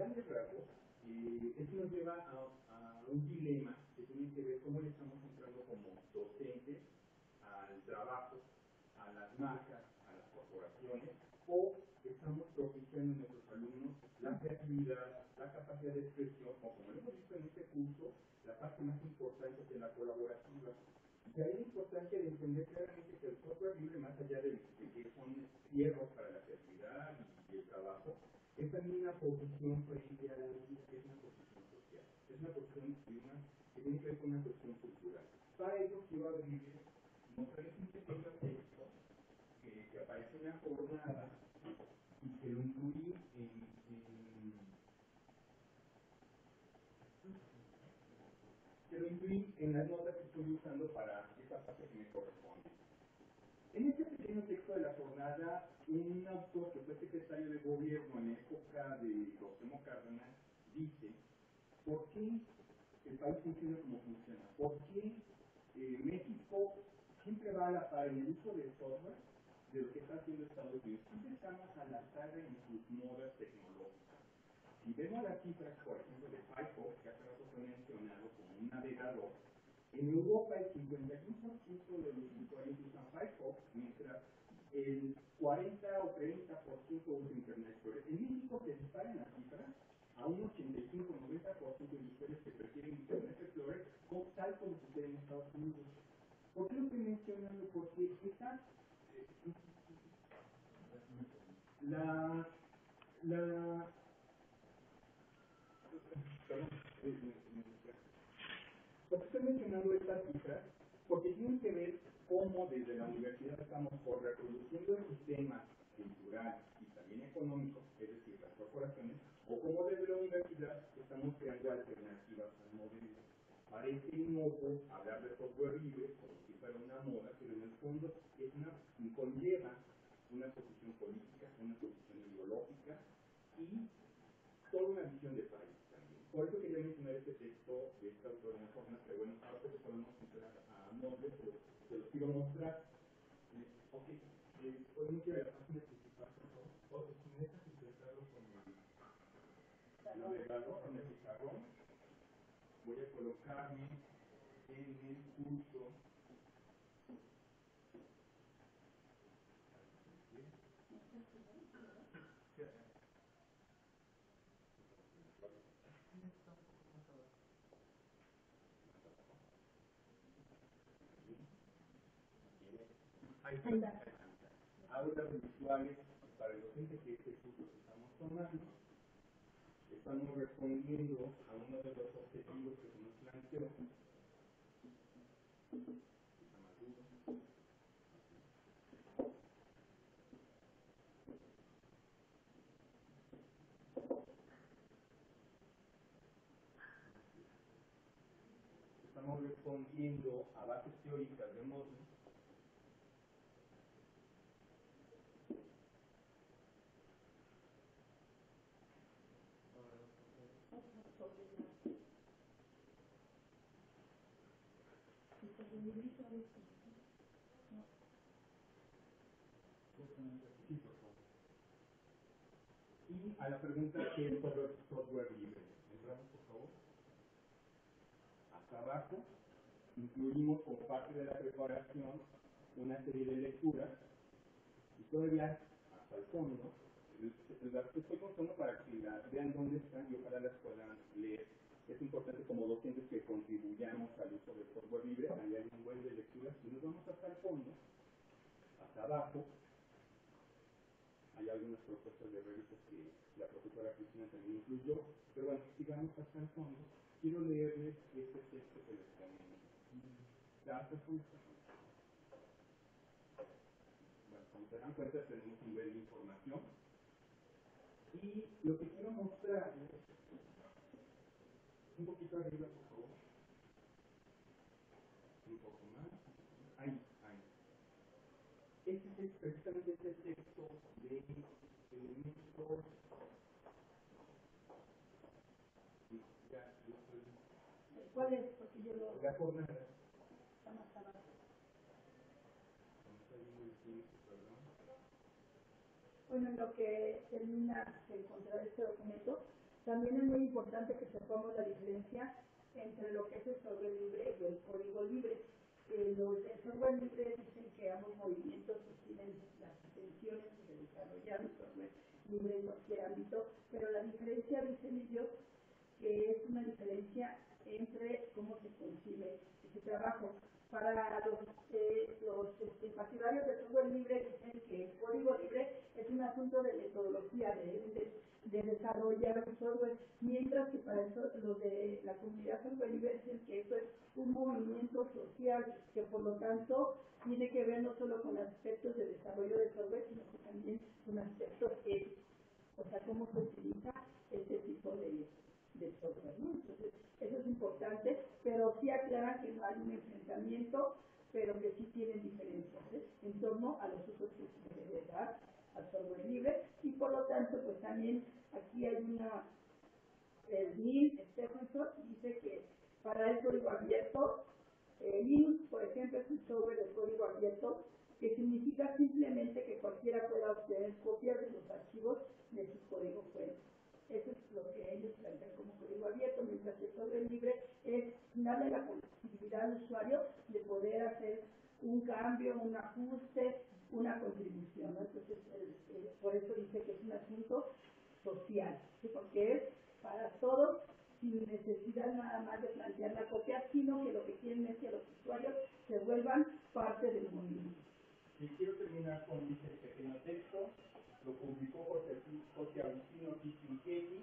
grandes rasgos, eh, esto nos lleva a, a, un dilema que tiene que ver cómo le estamos entrando como docentes al trabajo, a las marcas, a las corporaciones, o estamos propiciando en nuestros alumnos la creatividad, la capacidad de expresión, o como hemos visto en este curso, la parte más importante de la colaborativa. Y ahí la importancia de entender claramente que el software libre, más allá de, que son fierros para la creatividad y el trabajo, es también una posición frente a la que es una posición social, es una posición que tiene que ver con una cuestión cultural. Para ello quiero abrir, mostrarles un pequeño texto que, que aparece en la jornada incluí en, en que lo incluí en las notas que estoy usando para esta parte que me corresponde. En este pequeño texto de la jornada, un autor que fue secretario de gobierno en época de Rosemo Cárdenas dice por qué el país funciona como funciona, por qué eh, México siempre va a la par en el uso del software de lo que está haciendo Estados Unidos. Siempre estamos a la tarde en sus modas tecnológicas. Si vemos las cifras, por ejemplo, de Firefox, que hace rato fue mencionado como un navegador, en Europa el 51% de los usuarios usan Firefox, mientras el 40 o 30% usa Internet Explorer. En México se dispara en la cifra a un 85-90% de usuarios que prefieren Internet Explorer, tal como sucede en Estados Unidos. ¿Por qué lo estoy mencionando? Porque esta, la, la, perdón, ¿Por qué estoy mencionando estas cifras? Porque tienen que ver cómo desde la universidad estamos por reproduciendo el sistema cultural y también económico, es decir, las corporaciones, o cómo desde la universidad estamos creando alternativas al modelo. Parece innocuo hablar de software libre como si fuera una moda, pero en el fondo es una, conlleva una posición política, una posición ideológica y toda una visión de país también. Por eso quería mencionar este texto de esta autora en forma que, bueno, ahora que podemos entrar a nombres, pero se los quiero mostrar. Eh, ok, eh, podemos ir a la página principal, por favor. O si me dejas intentarlo con el navegador, con el pizarrón, voy a colocarme en el curso ¿Sí? Ahí. Aulas virtuales para el docente que este curso que estamos tomando. Estamos respondiendo a uno de los objetivos que se nos planteó. estamos respondiendo a bases teóricas de módulos Y a la pregunta ¿qué es software, software libre? Entramos, por favor. Hasta abajo incluimos como parte de la preparación una serie de lecturas y todavía hasta el fondo las estoy contando para que vean dónde están y ojalá las puedan leer. Es importante como docentes que contribuyamos al uso del software libre, ahí hay un buen de lecturas y nos vamos hasta el fondo, hasta abajo. Hay algunas propuestas de revistas que la profesora Cristina también incluyó, pero bueno, sigamos hasta el fondo. Quiero leerles este texto que les ponemos. Datos Bueno, como se dan cuenta, tenemos un nivel de información y lo que quiero mostrarles, poquito arriba, por favor. Un poco más. Ahí, ahí. Este es precisamente este efecto de elementos. Sí, ya, yo estoy... ¿Cuál es? Porque yo lo. La jornada. Está más abajo. Bueno, en lo que termina también es muy importante que sepamos la diferencia entre lo que es el software libre y el código libre. Eh, los del software libre dicen que ambos movimientos tienen las intenciones de desarrollar un software libre en cualquier ámbito, pero la diferencia, dicen ellos, que es una diferencia entre cómo se concibe ese trabajo. Para los, eh, los este, partidarios del software libre dicen que el código libre es un asunto de metodología, de, de, de desarrollar un software, mientras que para eso los de la comunidad software libre dicen que eso es un movimiento social que por lo tanto tiene que ver no solo con aspectos de desarrollo de software, sino que también con aspectos éticos, o sea, cómo se utiliza este tipo de, de software. Entonces, eso es importante, pero sí aclaran que no hay un enfrentamiento, pero que sí tienen diferencias ¿eh? en torno a los usos que se debe dar al software libre y por lo tanto, pues también aquí hay una, el Neil Stephenson dice que para el código abierto, eh, Linux, por ejemplo, es un software de código abierto que significa simplemente que cualquiera pueda obtener copias de los archivos de su código fuente. Eso es lo que ellos plantean como código abierto, mientras que el software libre es darle la posibilidad al usuario de poder hacer un cambio, un ajuste, una contribución. Entonces, por eso dice que es un asunto social, porque es para todos sin necesidad nada más de plantear la copia, sino que lo que quieren es que los usuarios se vuelvan parte del movimiento texto, lo publicó José, José Agustino Quisquinquetti,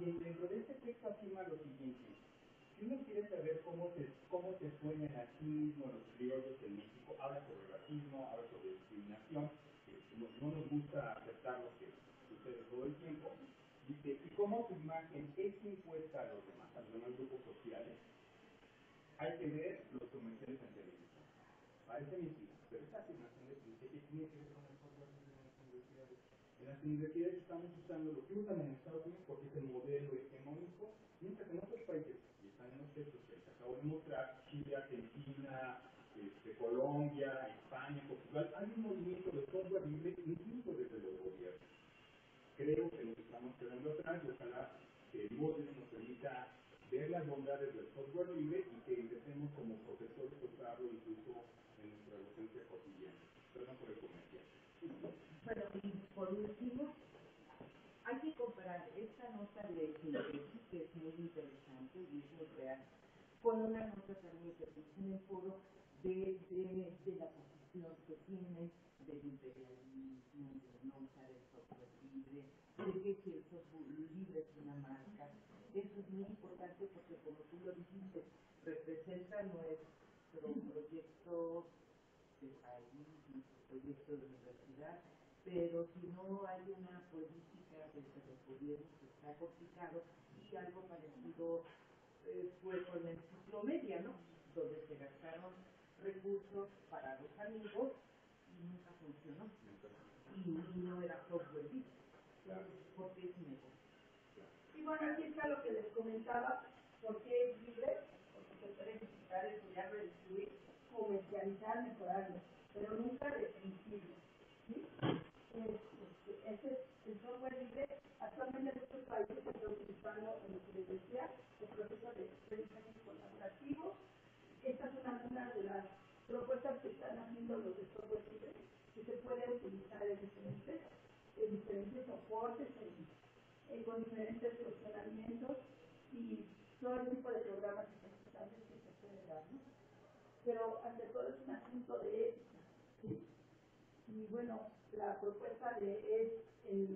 y dentro de este texto afirma lo siguiente. Si uno quiere saber cómo se, cómo se sueña el nazismo en los criollos en México, habla sobre racismo, habla sobre discriminación, que no, no nos gusta aceptar lo que sucede todo el tiempo, dice, y cómo su imagen es impuesta a los demás, a los demás grupos sociales, hay que ver los comerciales en televisión. Parece mentira, pero esta afirmación de que tiene que ver con las universidades. En las universidades estamos usando lo que usan en Estados Unidos porque es el modelo hegemónico, mientras que en otros países, y están en los textos que les acabo de mostrar, Chile, Argentina, este, Colombia, España, Portugal, hay un movimiento de software libre incluso desde los gobiernos. Creo que nos estamos quedando atrás y ojalá que el modelo nos permita ver las bondades del software libre y que empecemos como profesores a usarlo incluso en nuestra docencia cotidiana. Perdón por el comercial. Bueno, y por último, hay que comparar esta nota de Sinovetti, que es muy interesante y es muy real, nota también que puse en el foro de, de, de la posición que tiene del imperialismo, de no usar el software libre, de que si el software libre es una marca. Eso es muy importante porque, como tú lo dijiste, representa nuestro proyecto de país, nuestro proyecto de universidad, pero si no hay una política desde los gobiernos que está complicado y algo parecido eh, fue con el ciclo media, ¿no? Donde se gastaron recursos para los amigos y nunca funcionó. Y, no era software libre, Claro. porque es negocio. Y bueno, aquí está lo que les comentaba, por qué es libre, porque se puede ejecutar, estudiar, redistribuir, comercializar, mejorarlo, pero nunca restringirlo. ¿sí? Es, este, el software libre. Actualmente en muchos países se está utilizando, en lo que les decía, el proceso de aprendizaje colaborativo. Estas son algunas de las propuestas que están haciendo los de software libre, que se puede utilizar en diferentes, en diferentes soportes, en, con diferentes funcionamientos y todo el tipo de programas ejecutables que se puede dar, ¿no? Pero ante todo es un asunto de ética, ¿sí? Y bueno, la propuesta de, es,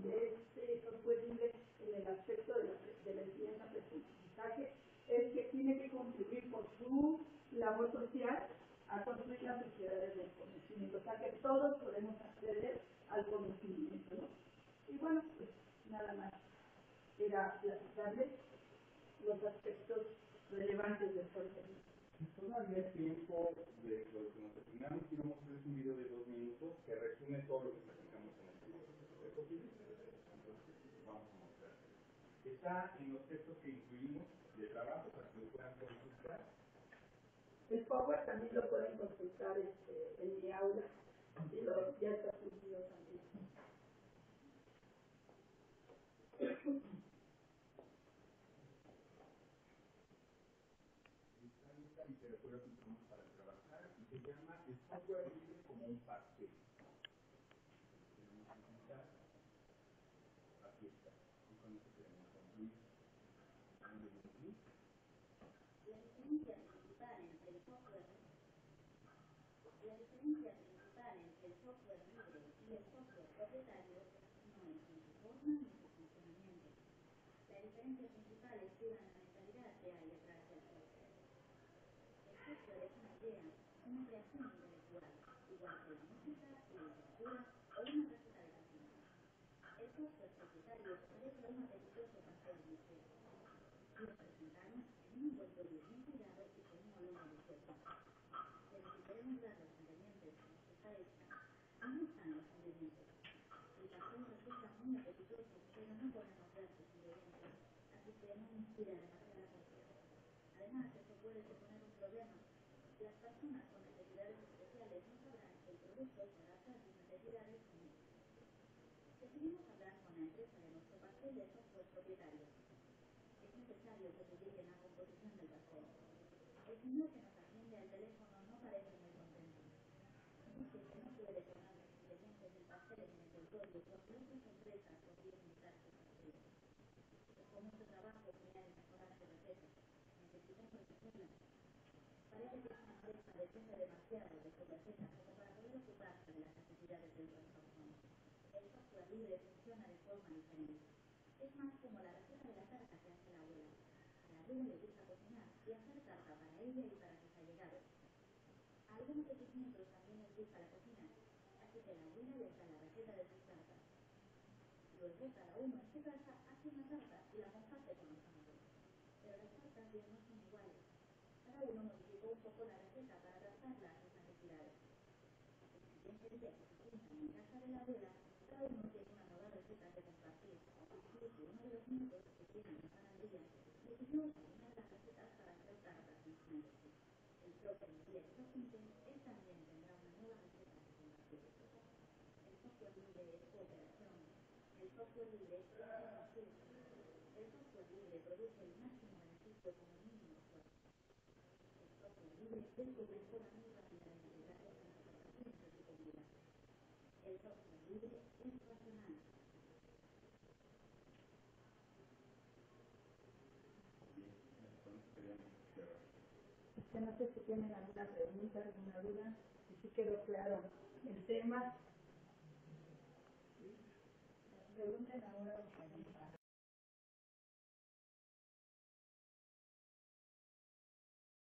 de este software libre en el aspecto de la, de la enseñanza-aprendizaje es que tiene que contribuir por su labor social a construir las sociedades del conocimiento, o sea que todos podemos acceder al conocimiento, ¿no? Y bueno, pues nada más era platicarles los aspectos relevantes del software libre. Si todavía hay tiempo de lo que nos terminamos, quiero mostrar un video de dos minutos gráfico que resume todo lo que platicamos en el curso. ¿Es posible? Entonces, vamos a mostrar. Está en los textos que incluimos de trabajo para que lo puedan consultar. El Power también lo pueden consultar este, en mi aula. Y lo, ya está subido también. Literatura que para trabajar y se llama el software libre como un pastel. Tenemos que pintar. Aquí está. Y con esto queremos concluir. Vamos a concluir. La diferencia principal entre el software principal entre el software libre y el software propietario no es ni su forma ni su funcionamiento. La diferencia principal en la mentalidad que hay detrás del software. El software es una idea, una creación intelectual, igual que la música, la literatura o una receta de cocina. El software propietario parece un apetitoso pastel dulce. Lo presentaron en un envoltorio bien cuidado y con un olor delicioso. Pero si queremos dar los ingredientes con los que está hecha, ¿dónde están los ingredientes? El pastel resulta muy apetitoso, pero no podemos ver sus ingredientes, que no inspira demasiada confianza. Además, eso puede suponer un problema. Las personas con necesidades especiales no sabrán que el producto se adapta a sus necesidades únicas. Decidimos hablar con la empresa de nuestro pastel de software propietario. Es necesario que publiquen la composición del pastel. El señor que nos atiende al teléfono no parece muy contento. Dice que no puede poner los ingredientes del pastel en el envoltorio porque otras empresas podrían imitar su pastel. Es con mucho trabajo crear y mejorar su receta. Necesitamos hacerla. Parece que esta empresa depende demasiado de su receta como para poder ocuparse de las necesidades de otras personas. El software libre funciona de forma diferente. Es más como la receta de la tarta que hace la abuela. A la abuela le gusta cocinar y hacer tarta para ella y para sus allegados. A algunos de sus miembros también les gusta la cocina, así que la abuela les da la receta de sus tartas. Luego cada uno en su casa hace una tarta y la comparte con los amigos. Pero las tartas ya no son iguales. Cada uno poco la receta para adaptarla a sus necesidades. El siguiente día que se juntan en casa de la abuela, cada uno tiene una nueva receta que compartir. Incluso uno de los miembros que tiene una panadería decidió usar una de las recetas para hacer tartas negocio. El próximo día que se junten, él también tendrá una nueva receta que compartir. El software libre es cooperación. El software libre es innovación. El software libre produce el máximo beneficio con el mínimo esfuerzo. El Este, no sé si tienen alguna pregunta, alguna duda. Si sí quedó claro el tema. Pregunten ahora.